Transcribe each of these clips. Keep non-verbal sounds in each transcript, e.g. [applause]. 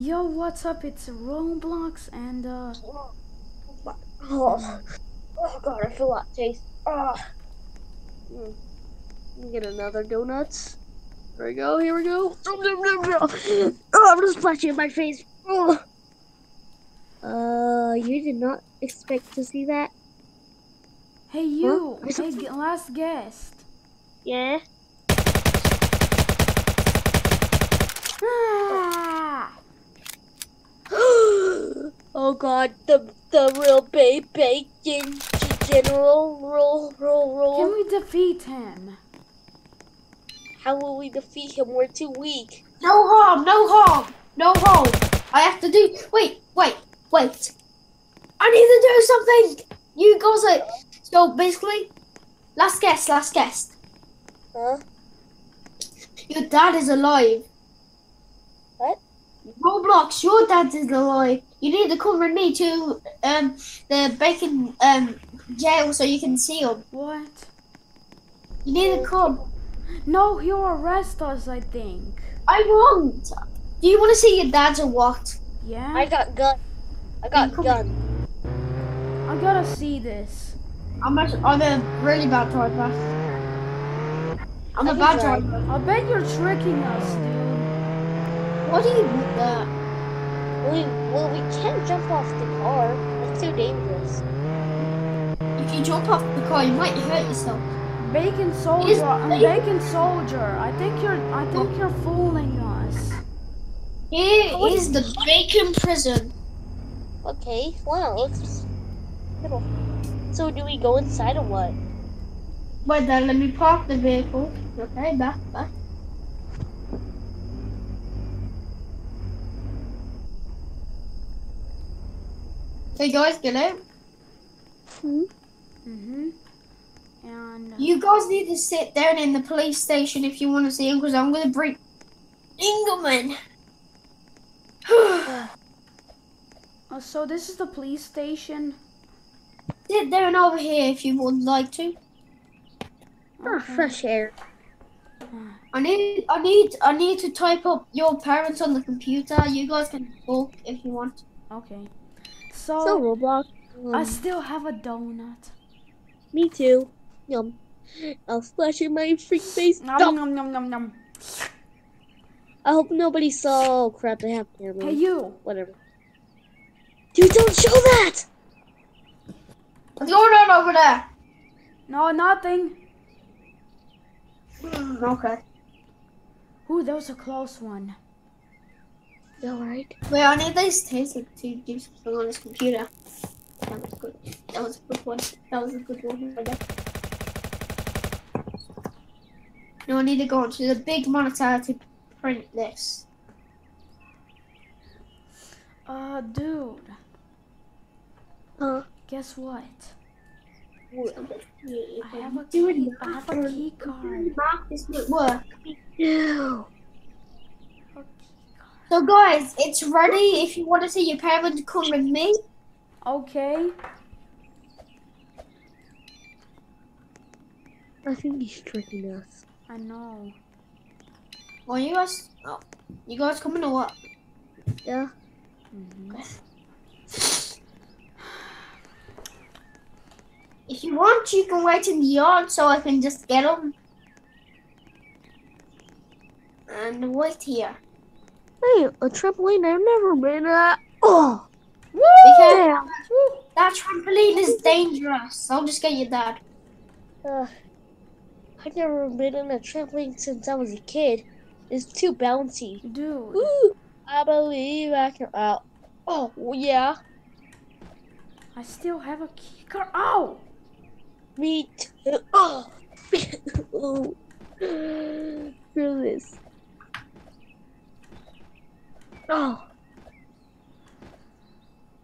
Yo, what's up? It's Roblox and uh Oh, oh god, I feel that taste. Oh. Mm. Let me get another donuts. Here we go, here we go. Oh, I'm just splashing in my face. Oh. Uh, you did not expect to see that? Hey you, Huh? hey last guest. Yeah? Ah! Oh god, the the real big bacon general roll roll roll. Can we defeat him? How will we defeat him? We're too weak. No harm, no harm, no harm. I have to do. Wait, wait, wait. I need to do something. You guys like. So basically, last guest, last guest. Huh? Your dad is alive. What? Roblox, your dad is alive. You need to come with me to um the bacon um jail so you can see him. What? You need to come. No, he'll arrest us, I think. I won't. Do you want to see your dad's or what? Yeah? I got gun. I got Come- gun. I gotta see this. I'm a, I'm a really bad driver. I'm I a can bad driver. I bet you're tricking us, dude. What do you want that? We well we can't jump off the car. That's too dangerous. If you jump off the car, you might hurt yourself. Bacon Is soldier, uh, bacon- bacon soldier. I think you're, I think you're fooling us. Here is the bacon prison. Okay, wow, looks little. So do we go inside or what? Wait then, let me park the vehicle. Okay, back, back. Hey guys, get out. Mm-hmm. And You guys need to sit down in the police station if you want to see him, because I'm going to bring Engelman. uh, [sighs] so this is the police station. sit down over here if you would like to. Oh, Okay. fresh air. I need, I need, I need to type up your parents on the computer. You guys can talk if you want. Okay. So So, Roblox. I Um, still have a donut. me too. Yum. I'll splash in my freak face. Nom, Yum. nom, nom, nom, nom. I hope nobody saw. Oh crap! I have camera. Hey you. Whatever. Dude, don't show that. What's going on over there? No, nothing. Hmm, okay. Ooh, that was a close one. You alright? Wait, I need these taser to do something on this computer. That was good. That was a good one. That was a good one. right there. Now I need to go onto the big monitor to print this. Uh, dude. Huh? Guess what? I I have a do key. it. I have a key card. Mark this might work. No. So guys, it's ready. If you want to see your parents, come with me. Okay. I think he's tricking us. I know. Well, you guys, oh, you guys coming or what? Yeah. Mhm. If you want, you can wait in the yard so I can just get them. And wait here. Hey, a trampoline. I've never been at. Oh. Damn. that trampoline is dangerous. I'll just get your dad. Uh, I've never been on a trampoline since I was a kid. It's too bouncy. Dude. Woo! I believe I can. Uh, oh, yeah. I still have a key card. Oh! Me too. [laughs] Oh. Screw this. Oh.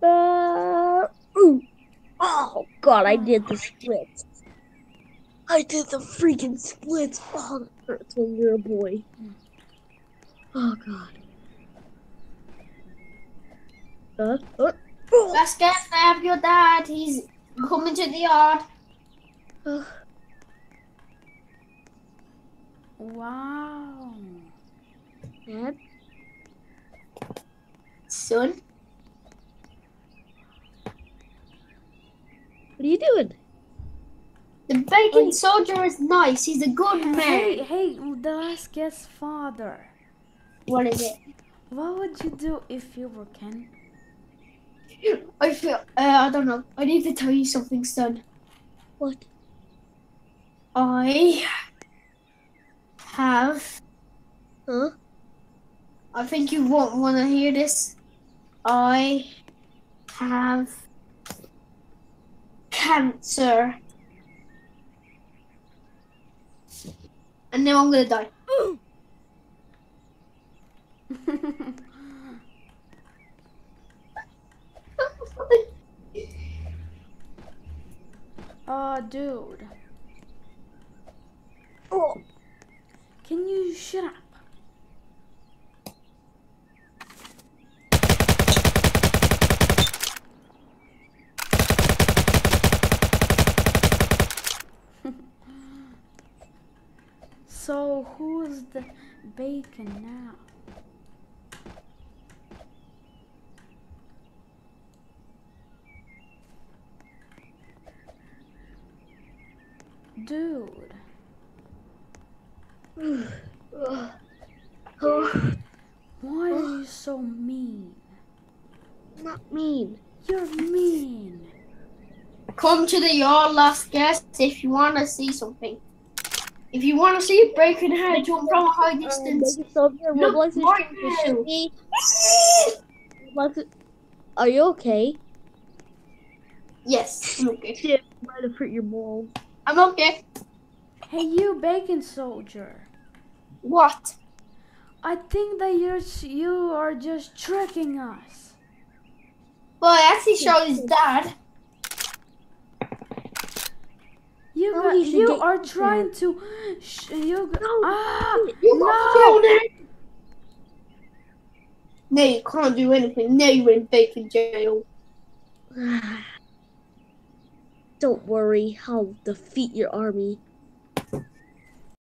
Uh, ooh. Oh, God, I did the splits. I did the freaking splits. Oh, that hurts when you're a boy. Oh, God. Uh, uh, oh. Let's get I have your dad. He's coming to the yard. Uh, Wow. Dad? Son. What are you doing? The bacon soldier is nice. He's a good man. hey, hey, the last guest father. What is it? What would you do if you were Ken? I feel. Uh, I don't know. I need to tell you something, son. What? I have. Huh? I think you won't want to hear this. I have cancer. And now I'm gonna die. [laughs] uh, dude. Oh. Can you shut up? So who's the bacon now? Dude. [sighs] Oh, Why are you [sighs] so mean? not mean. You're mean. Come to the yard last guest if you want to see something. If you want to see a Bacon Head jump from a high distance. Um, Soldier, Look Roblox is right now. shoot me. Roblox- Are you okay? yes, I'm okay. [laughs] Shit, might have hurt your balls. I'm okay. Hey, you bacon soldier. What? I think that you're you are just tricking us. Well, I actually showed his dad. You Oh, got, you should you get are in trying to. Sh- you No. ah You no. him. You can't do anything. No, you're in bacon jail. [sighs] Don't worry, I'll defeat your army.